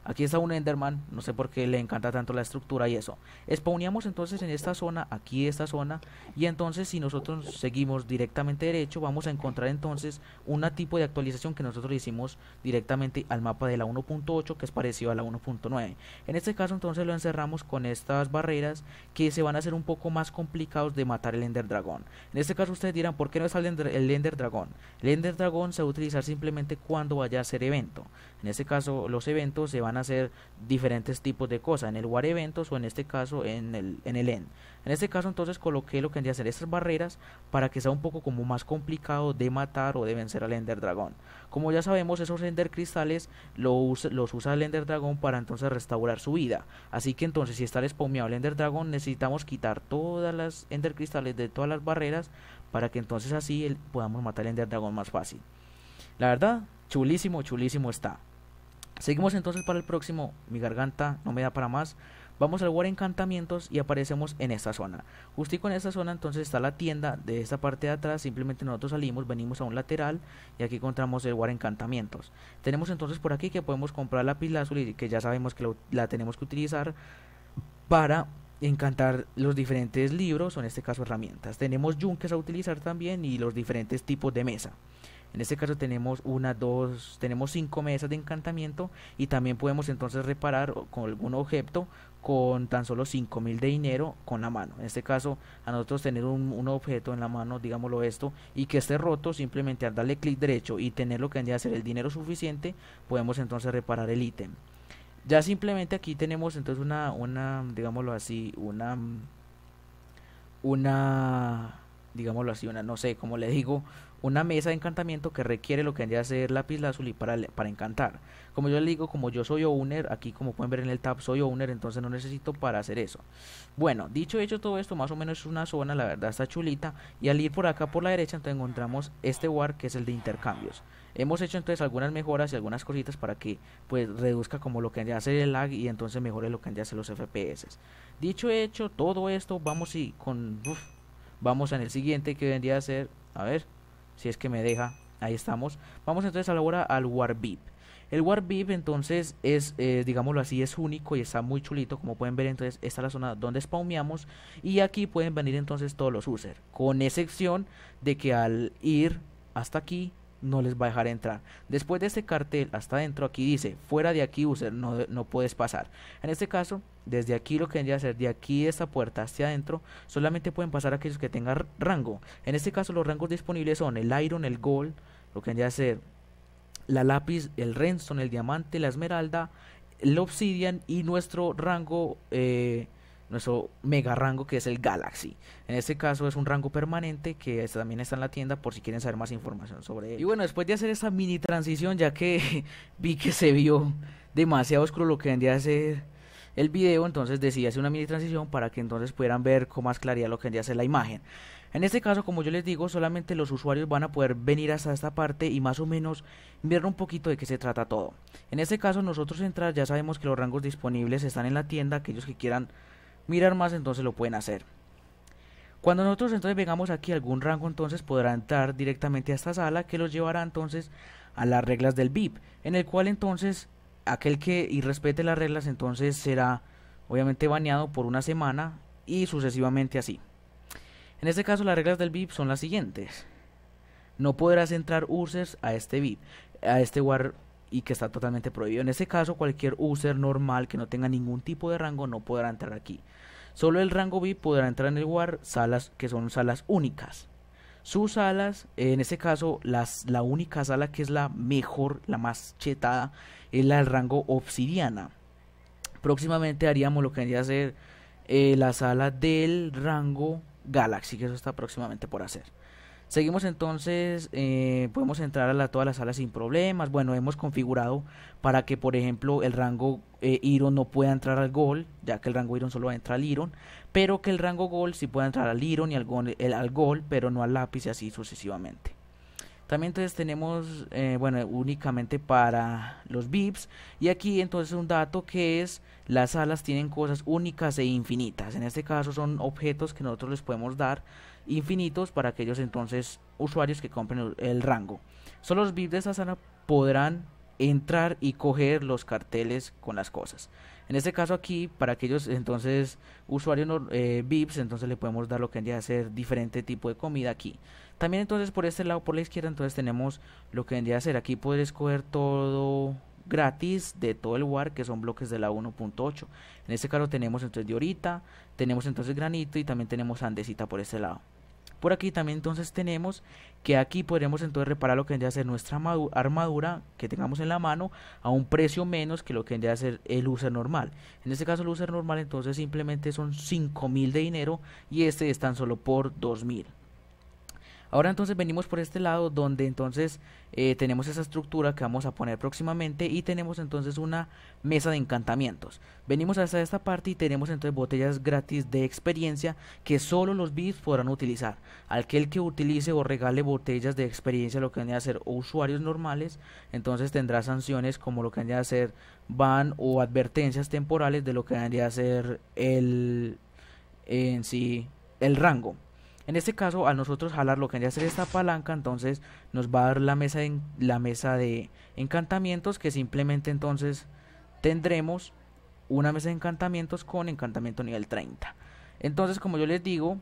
Aquí está un Enderman, no sé por qué le encanta tanto la estructura y eso. Spawneamos entonces en esta zona, aquí esta zona, y entonces si nosotros seguimos directamente derecho, vamos a encontrar entonces un tipo de actualización que nosotros hicimos directamente al mapa de la 1.8 que es parecido a la 1.9. En este caso entonces lo encerramos con estas barreras que se van a hacer un poco más complicados de matar el Ender Dragón. En este caso ustedes dirán, ¿por qué no sale el Ender Dragón? El Ender Dragón se va a utilizar simplemente cuando vaya a ser evento. En este caso los eventos se van hacer diferentes tipos de cosas, en el War Eventos o en este caso en el, en el END. En este caso entonces coloqué lo que tendría que hacer estas barreras para que sea un poco como más complicado de matar o de vencer al Ender Dragón. Como ya sabemos esos Ender Cristales los, usa el Ender Dragón para entonces restaurar su vida. Así que entonces si está despaumeado el Ender Dragón necesitamos quitar todas las Ender Cristales de todas las barreras para que entonces así podamos matar al Ender Dragón más fácil. La verdad, chulísimo, chulísimo está. Seguimos entonces para el próximo. Mi garganta no me da para más. Vamos al War Encantamientos y aparecemos en esta zona. Justico en esta zona entonces está la tienda de esta parte de atrás. Simplemente nosotros salimos, venimos a un lateral y aquí encontramos el War Encantamientos. Tenemos entonces por aquí que podemos comprar la y que ya sabemos que la tenemos que utilizar para encantar los diferentes libros o en este caso herramientas. Tenemos yunques a utilizar también y los diferentes tipos de mesa. En este caso tenemos una, dos, tenemos cinco mesas de encantamiento y también podemos entonces reparar con algún objeto con tan solo 5000 de dinero con la mano. En este caso, a nosotros tener un, objeto en la mano, digámoslo esto, y que esté roto, simplemente al darle clic derecho y tener lo que vendría a ser el dinero suficiente, podemos entonces reparar el ítem. Ya simplemente aquí tenemos entonces una, una, digámoslo así, una, una, digámoslo así, una, no sé, como le digo, una mesa de encantamiento que requiere lo que vendría a ser lápiz lazuli para, para encantar. Como yo les digo, como yo soy owner, aquí como pueden ver en el tab soy owner, entonces no necesito para hacer eso. Bueno, dicho hecho todo esto, más o menos es una zona, la verdad está chulita. Y al ir por acá por la derecha, entonces encontramos este war que es el de intercambios. Hemos hecho entonces algunas mejoras y algunas cositas para que pues reduzca como lo que vendría a ser el lag y entonces mejore lo que vendría a ser los FPS. Dicho hecho, todo esto, vamos y con... vamos en el siguiente que vendría a ser... A ver, si es que me deja. Ahí estamos. Vamos entonces ahora al Warbip. El Warbip entonces es, digámoslo así, es único y está muy chulito. Como pueden ver entonces esta es la zona donde spawneamos y aquí pueden venir entonces todos los users. Con excepción de que al ir hasta aquí no les va a dejar entrar. Después de este cartel hasta adentro aquí dice, fuera de aquí user, no, no puedes pasar. En este caso, desde aquí lo que vendría a hacer, de aquí esta puerta hacia adentro, solamente pueden pasar aquellos que tengan rango. En este caso los rangos disponibles son el iron, el gold, lo que vendría a ser la lápiz, el redstone, el diamante, la esmeralda, el obsidian y nuestro rango eh, nuestro mega rango que es el Galaxy. En este caso es un rango permanente que también está en la tienda por si quieren saber más información sobre él. Y bueno, después de hacer esta mini transición, ya que vi que se vio demasiado oscuro lo que vendría a ser el video, entonces decidí hacer una mini transición para que entonces pudieran ver con más claridad lo que vendría a ser la imagen. En este caso, como yo les digo, solamente los usuarios van a poder venir hasta esta parte y más o menos ver un poquito de qué se trata todo. En este caso, nosotros entrar ya sabemos que los rangos disponibles están en la tienda, aquellos que quieran mirar más entonces lo pueden hacer. Cuando nosotros entonces vengamos aquí algún rango entonces podrá entrar directamente a esta sala que los llevará entonces a las reglas del VIP, en el cual entonces aquel que irrespete las reglas entonces será obviamente baneado por una semana y sucesivamente así. En este caso las reglas del VIP son las siguientes. No podrás entrar users a este VIP, a este war y que está totalmente prohibido. En este caso, cualquier user normal que no tenga ningún tipo de rango no podrá entrar aquí. Solo el rango VIP podrá entrar en el WAR salas que son salas únicas. Sus salas, en este caso, las, la única sala que es la mejor, la más chetada, es la del rango obsidiana. Próximamente haríamos lo que vendría a ser eh, la sala del rango Galaxy, que eso está próximamente por hacer. Seguimos entonces, eh, podemos entrar a la, todas las salas sin problemas. Bueno, hemos configurado para que, por ejemplo, el rango eh, Iron no pueda entrar al Gol, ya que el rango Iron solo entra al Iron, pero que el rango Gol sí pueda entrar al Iron y al Gol, el, al Gol, pero no al lápiz y así sucesivamente. También entonces tenemos, eh, bueno, únicamente para los VIPs. Y aquí entonces un dato que es, las salas tienen cosas únicas e infinitas. En este caso son objetos que nosotros les podemos dar infinitos para aquellos entonces usuarios que compren el, rango. Solo los VIPs de esta sala podrán entrar y coger los carteles con las cosas. En este caso aquí, para aquellos entonces usuarios eh, VIPs, entonces le podemos dar lo que vendría a ser diferente tipo de comida aquí. También entonces por este lado, por la izquierda, entonces tenemos lo que vendría a ser. Aquí puedes escoger todo gratis de todo el WAR que son bloques de la 1.8 en este caso tenemos entonces de ahorita tenemos entonces granito y también tenemos andesita por este lado por aquí también entonces tenemos que aquí podremos entonces reparar lo que vendría a ser nuestra armadura que tengamos en la mano a un precio menos que lo que vendría a ser el user normal. En este caso el user normal entonces simplemente son 5000 de dinero y este es tan solo por 2000. Ahora entonces venimos por este lado donde entonces eh, tenemos esa estructura que vamos a poner próximamente y tenemos entonces una mesa de encantamientos. Venimos hasta esta parte y tenemos entonces botellas gratis de experiencia que solo los bits podrán utilizar. Aquel que utilice o regale botellas de experiencia lo que van a hacer usuarios normales, entonces tendrá sanciones como lo que van a hacer ban o advertencias temporales de lo que van a hacer el en sí el rango. En este caso, al nosotros jalar lo que vendría a ser esta palanca, entonces nos va a dar la mesa, de, la mesa de encantamientos que simplemente entonces tendremos una mesa de encantamientos con encantamiento nivel 30. Entonces, como yo les digo,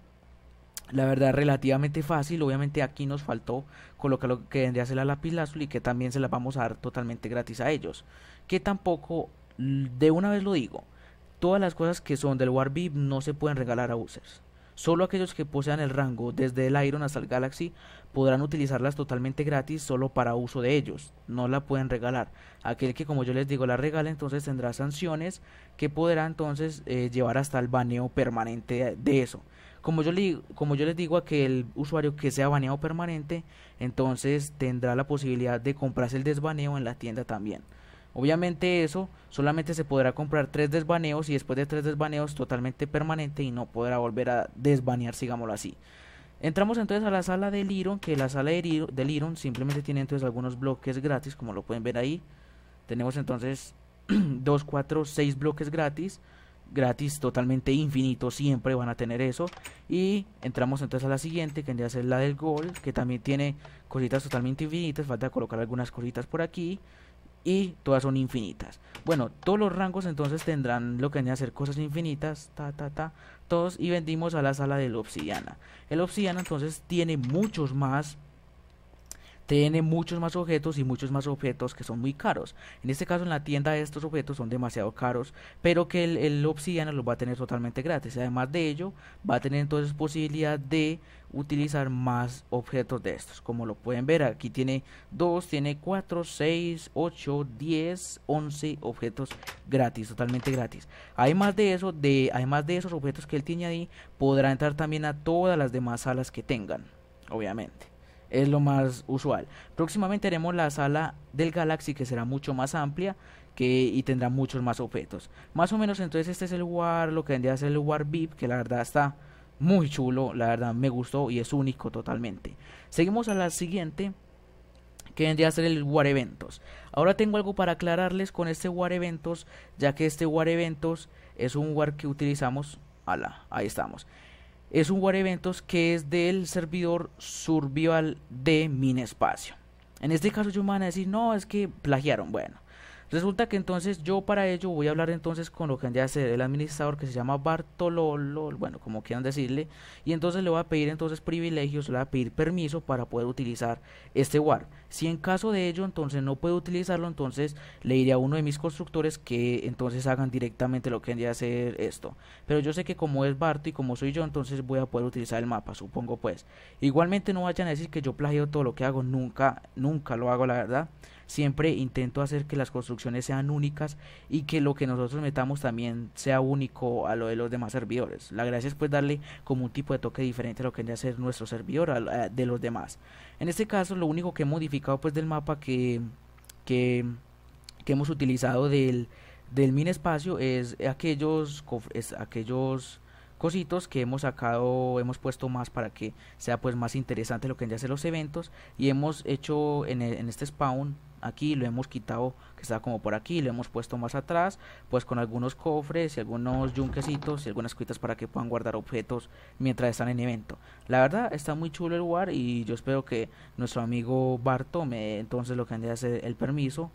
la verdad relativamente fácil. Obviamente aquí nos faltó colocar lo que vendría a ser la lápiz y que también se la vamos a dar totalmente gratis a ellos. Que tampoco, de una vez lo digo, todas las cosas que son del Warbib no se pueden regalar a users. Solo aquellos que posean el rango desde el Iron hasta el Galaxy podrán utilizarlas totalmente gratis solo para uso de ellos. No la pueden regalar. Aquel que como yo les digo la regala entonces tendrá sanciones que podrá entonces eh, llevar hasta el baneo permanente de eso. como yo, le, como yo les digo a que el usuario que sea baneado permanente, entonces tendrá la posibilidad de comprarse el desbaneo en la tienda también. Obviamente eso solamente se podrá comprar tres desbaneos y después de tres desbaneos totalmente permanente y no podrá volver a desbanear, digámoslo así. Entramos entonces a la sala del Iron, que la sala del Iron simplemente tiene entonces algunos bloques gratis, como lo pueden ver ahí. Tenemos entonces 2, 4, 6 bloques gratis gratis totalmente infinito siempre van a tener eso y entramos entonces a la siguiente que vendría a ser la del gol que también tiene cositas totalmente infinitas falta colocar algunas cositas por aquí y todas son infinitas. Bueno, todos los rangos entonces tendrán lo que ser cosas infinitas, ta ta ta, todos y vendimos a la sala del obsidiana. El obsidiana entonces tiene muchos más tiene muchos más objetos y muchos más objetos que son muy caros. En este caso en la tienda estos objetos son demasiado caros, pero que el, el Obsidiana los va a tener totalmente gratis. Además de ello, va a tener entonces posibilidad de utilizar más objetos de estos. Como lo pueden ver, aquí tiene 2, tiene 4, 6, 8, 10, 11 objetos gratis, totalmente gratis. Además de eso, de, además de esos objetos que él tiene ahí, podrá entrar también a todas las demás salas que tengan, obviamente es lo más usual. Próximamente haremos la sala del Galaxy que será mucho más amplia que, y tendrá muchos más objetos. Más o menos entonces este es el War, lo que vendría a ser el War VIP, que la verdad está muy chulo, la verdad me gustó y es único totalmente. Seguimos a la siguiente que vendría a ser el War Eventos. Ahora tengo algo para aclararles con este War Eventos, ya que este War Eventos es un War que utilizamos, ala, ahí estamos es un War Eventos que es del servidor Survival de Minespacio. En este caso yo me van a decir, no, es que plagiaron. Bueno, Resulta que entonces yo para ello voy a hablar entonces con lo que ya ser el administrador que se llama Bartololo, bueno, como quieran decirle, y entonces le voy a pedir entonces privilegios, le voy a pedir permiso para poder utilizar este WAR. Si en caso de ello entonces no puedo utilizarlo, entonces le iré a uno de mis constructores que entonces hagan directamente lo que vendría a hacer esto. Pero yo sé que como es Barto y como soy yo, entonces voy a poder utilizar el mapa, supongo pues. Igualmente no vayan a decir que yo plagio todo lo que hago, nunca, nunca lo hago la verdad. Siempre intento hacer que las construcciones sean únicas y que lo que nosotros metamos también sea único a lo de los demás servidores. La gracia es pues darle como un tipo de toque diferente a lo que debe ser nuestro servidor de los demás. En este caso lo único que he modificado pues del mapa que, que, hemos utilizado del, del min espacio es aquellos, es aquellos cositos que hemos sacado, hemos puesto más para que sea pues más interesante lo que ya los eventos y hemos hecho en, en este spawn aquí lo hemos quitado que está como por aquí lo hemos puesto más atrás pues con algunos cofres y algunos yunquecitos y algunas cuitas para que puedan guardar objetos mientras están en evento la verdad está muy chulo el lugar y yo espero que nuestro amigo Barto me entonces lo que han de hacer el permiso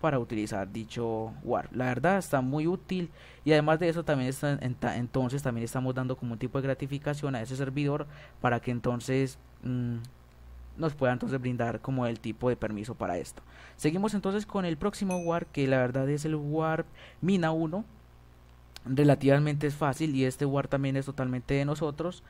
para utilizar dicho war. La verdad está muy útil y además de eso también está, entonces también estamos dando como un tipo de gratificación a ese servidor para que entonces mm, nos pueda entonces brindar como el tipo de permiso para esto. Seguimos entonces con el próximo war que la verdad es el war mina 1. Relativamente es fácil y este war también es totalmente de nosotros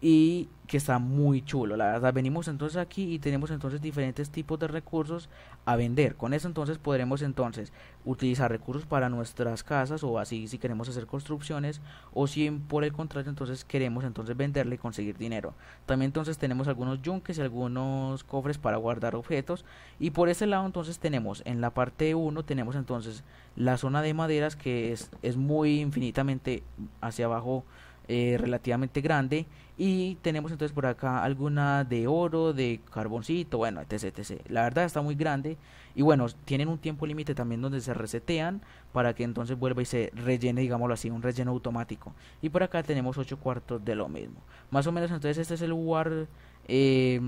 y que está muy chulo. La verdad, venimos entonces aquí y tenemos entonces diferentes tipos de recursos a vender. Con eso entonces podremos entonces utilizar recursos para nuestras casas o así si queremos hacer construcciones o si por el contrario entonces queremos entonces venderle y conseguir dinero. También entonces tenemos algunos yunques y algunos cofres para guardar objetos y por ese lado entonces tenemos en la parte 1 tenemos entonces la zona de maderas que es, es muy infinitamente hacia abajo eh, relativamente grande y tenemos entonces por acá alguna de oro, de carboncito, bueno, etc, etc. La verdad está muy grande y bueno, tienen un tiempo límite también donde se resetean para que entonces vuelva y se rellene, digámoslo así, un relleno automático. Y por acá tenemos 8 cuartos de lo mismo. Más o menos entonces este es el War... Eh,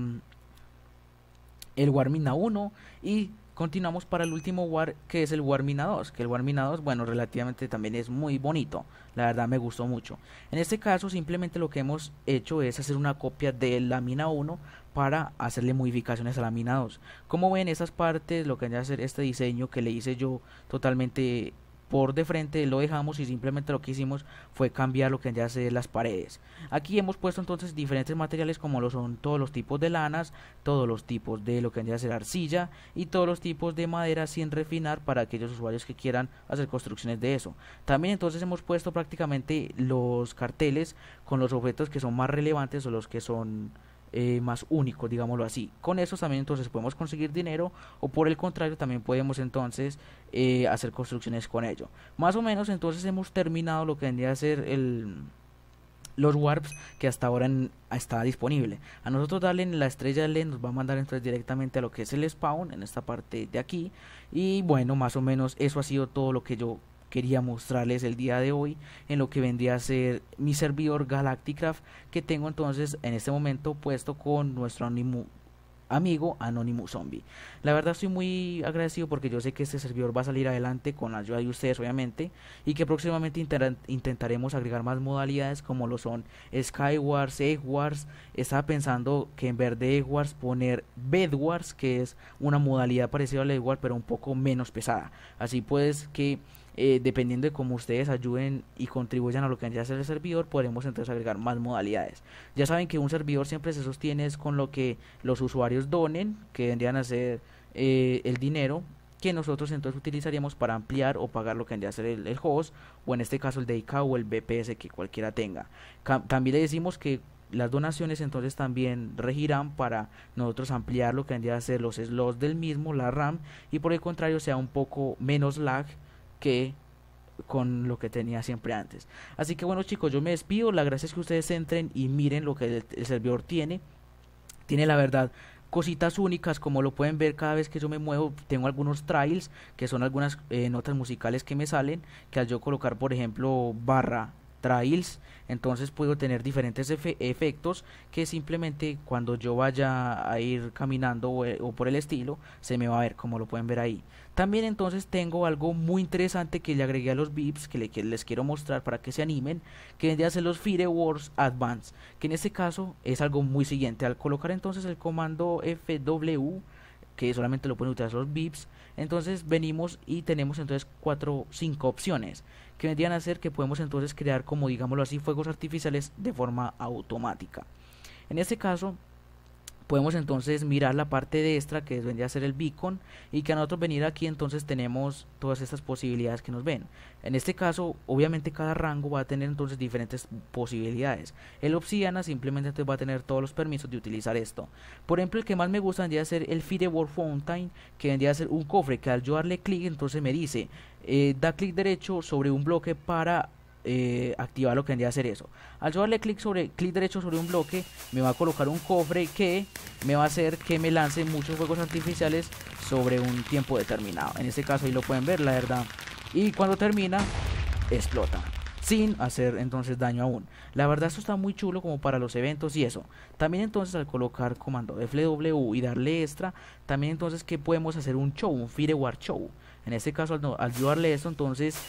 el Warmina 1 y Continuamos para el último War, que es el War Mina 2, que el War Mina 2, bueno, relativamente también es muy bonito, la verdad me gustó mucho. En este caso simplemente lo que hemos hecho es hacer una copia de la Mina 1 para hacerle modificaciones a la Mina 2. Como ven esas partes, lo que voy a hacer este diseño que le hice yo totalmente por de frente lo dejamos y simplemente lo que hicimos fue cambiar lo que vendría a ser las paredes. Aquí hemos puesto entonces diferentes materiales como lo son todos los tipos de lanas, todos los tipos de lo que vendría a ser arcilla y todos los tipos de madera sin refinar para aquellos usuarios que quieran hacer construcciones de eso. También entonces hemos puesto prácticamente los carteles con los objetos que son más relevantes o los que son eh, más únicos, digámoslo así. Con eso también entonces podemos conseguir dinero o por el contrario también podemos entonces eh, hacer construcciones con ello. Más o menos entonces hemos terminado lo que vendría a ser el los warps que hasta ahora está disponible. A nosotros darle en la estrella LED nos va a mandar entonces directamente a lo que es el spawn en esta parte de aquí. Y bueno, más o menos eso ha sido todo lo que yo quería mostrarles el día de hoy en lo que vendría a ser mi servidor Galacticraft que tengo entonces en este momento puesto con nuestro amigo Anonymous Zombie. La verdad estoy muy agradecido porque yo sé que este servidor va a salir adelante con la ayuda de ustedes obviamente y que próximamente intentaremos agregar más modalidades como lo son Skywars, Egg Wars. Estaba pensando que en vez de Egg Wars poner Bed Wars que es una modalidad parecida a la Egg Wars pero un poco menos pesada. Así pues que eh, dependiendo de cómo ustedes ayuden y contribuyan a lo que ya hace el servidor, podremos entonces agregar más modalidades. Ya saben que un servidor siempre se sostiene con lo que los usuarios donen, que vendrían a ser eh, el dinero que nosotros entonces utilizaríamos para ampliar o pagar lo que vendría a ser el, host o en este caso el DIK o el BPS que cualquiera tenga. también le decimos que las donaciones entonces también regirán para nosotros ampliar lo que vendría a ser los slots del mismo, la RAM y por el contrario sea un poco menos lag que con lo que tenía siempre antes. Así que bueno chicos, yo me despido. La gracia es que ustedes entren y miren lo que el, servidor tiene. Tiene la verdad cositas únicas como lo pueden ver cada vez que yo me muevo tengo algunos trails que son algunas eh, notas musicales que me salen que al yo colocar por ejemplo barra trails entonces puedo tener diferentes efectos que simplemente cuando yo vaya a ir caminando eh, o, por el estilo se me va a ver como lo pueden ver ahí. También entonces tengo algo muy interesante que le agregué a los VIPs que, les quiero mostrar para que se animen que vendría a ser los Firewars Advance que en este caso es algo muy siguiente. Al colocar entonces el comando FW que solamente lo pueden utilizar los VIPs. Entonces venimos y tenemos entonces cuatro, cinco opciones que vendrían a ser que podemos entonces crear como digámoslo así fuegos artificiales de forma automática. En este caso podemos entonces mirar la parte de extra que vendría a ser el beacon y que a nosotros venir aquí entonces tenemos todas estas posibilidades que nos ven. En este caso obviamente cada rango va a tener entonces diferentes posibilidades. El obsidiana simplemente va a tener todos los permisos de utilizar esto. Por ejemplo el que más me gusta vendría a ser el Fireworld Fountain que vendría a ser un cofre que al yo darle clic entonces me dice eh, da clic derecho sobre un bloque para eh, activar lo que vendría a hacer eso. Al yo darle clic sobre clic derecho sobre un bloque, me va a colocar un cofre que me va a hacer que me lance muchos juegos artificiales sobre un tiempo determinado. En este caso ahí lo pueden ver, la verdad. Y cuando termina, explota. Sin hacer entonces daño aún. La verdad esto está muy chulo como para los eventos y eso. También entonces al colocar comando FW y darle extra, también entonces que podemos hacer un show, un Firewall show. En este caso al, al yo darle esto entonces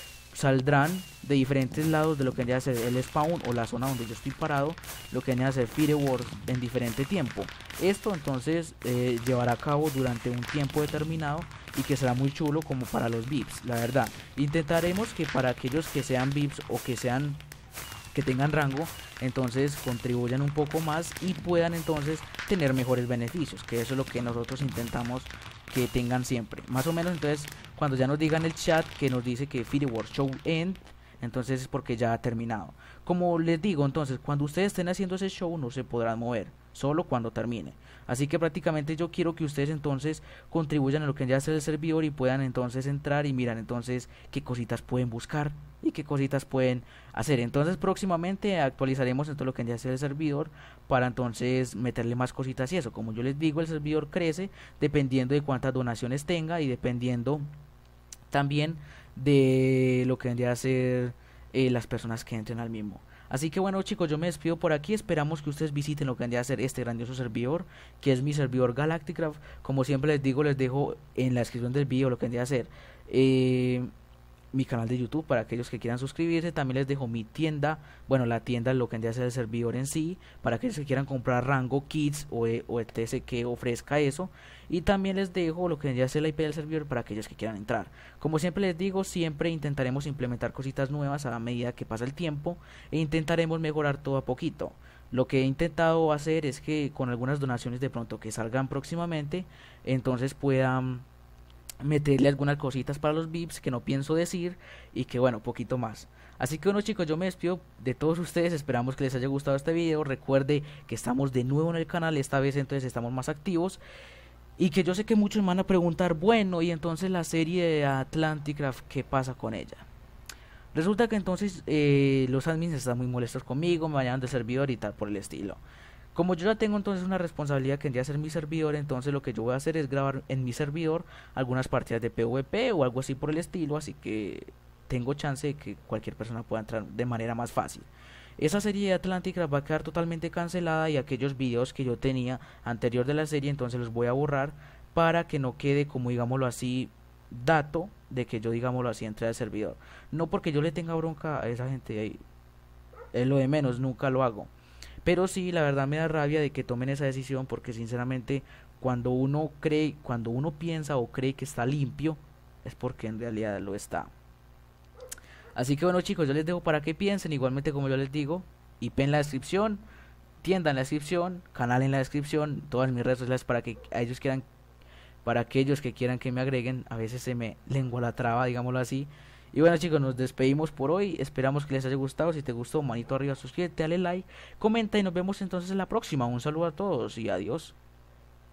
saldrán de diferentes lados de lo que vendría a ser el spawn o la zona donde yo estoy parado, lo que vendría a ser Fireworks en diferente tiempo. Esto entonces eh, llevará a cabo durante un tiempo determinado y que será muy chulo como para los VIPs, la verdad. Intentaremos que para aquellos que sean VIPs o que sean que tengan rango, entonces contribuyan un poco más y puedan entonces tener mejores beneficios, que eso es lo que nosotros intentamos que tengan siempre. Más o menos entonces cuando ya nos digan el chat que nos dice que Fireworks Show End, entonces es porque ya ha terminado. Como les digo, entonces cuando ustedes estén haciendo ese show no se podrán mover, solo cuando termine. Así que prácticamente yo quiero que ustedes entonces contribuyan a lo que ya hace el servidor y puedan entonces entrar y mirar entonces qué cositas pueden buscar y qué cositas pueden hacer. Entonces próximamente actualizaremos entonces lo que ya hace el servidor para entonces meterle más cositas y eso. Como yo les digo, el servidor crece dependiendo de cuántas donaciones tenga y dependiendo también de lo que vendría a ser eh, las personas que entren al mismo. Así que bueno chicos, yo me despido por aquí, esperamos que ustedes visiten lo que vendría a ser este grandioso servidor, que es mi servidor Galacticraft, como siempre les digo, les dejo en la descripción del video lo que vendría a ser eh, mi canal de YouTube para aquellos que quieran suscribirse. También les dejo mi tienda, bueno, la tienda lo que vendría a ser el servidor en sí, para aquellos que quieran comprar rango, kits o, e, o etc que ofrezca eso. Y también les dejo lo que vendría a ser la IP del servidor para aquellos que quieran entrar. Como siempre les digo, siempre intentaremos implementar cositas nuevas a medida que pasa el tiempo e intentaremos mejorar todo a poquito. Lo que he intentado hacer es que con algunas donaciones de pronto que salgan próximamente, entonces puedan meterle algunas cositas para los VIPs que no pienso decir y que bueno, poquito más. Así que bueno chicos, yo me despido de todos ustedes, esperamos que les haya gustado este video, recuerde que estamos de nuevo en el canal, esta vez entonces estamos más activos y que yo sé que muchos me van a preguntar, bueno, y entonces la serie de Atlanticraft, ¿qué pasa con ella? Resulta que entonces eh, los admins están muy molestos conmigo, me vayan del servidor y tal por el estilo. Como yo ya tengo entonces una responsabilidad que tendría ser mi servidor, entonces lo que yo voy a hacer es grabar en mi servidor algunas partidas de PvP o algo así por el estilo, así que tengo chance de que cualquier persona pueda entrar de manera más fácil. Esa serie de Atlántica va a quedar totalmente cancelada y aquellos videos que yo tenía anterior de la serie entonces los voy a borrar para que no quede como digámoslo así dato de que yo digámoslo así entre al servidor. No porque yo le tenga bronca a esa gente ahí. Es lo de menos, nunca lo hago. Pero sí, la verdad me da rabia de que tomen esa decisión porque sinceramente cuando uno cree, cuando uno piensa o cree que está limpio, es porque en realidad lo está. Así que bueno chicos, yo les dejo para que piensen, igualmente como yo les digo, IP en la descripción, tienda en la descripción, canal en la descripción, todas mis redes sociales para que ellos quieran, para aquellos que quieran que me agreguen, a veces se me lengua la traba, digámoslo así. Y bueno chicos, nos despedimos por hoy. Esperamos que les haya gustado. Si te gustó, manito arriba, suscríbete, dale like, comenta y nos vemos entonces en la próxima. Un saludo a todos y adiós.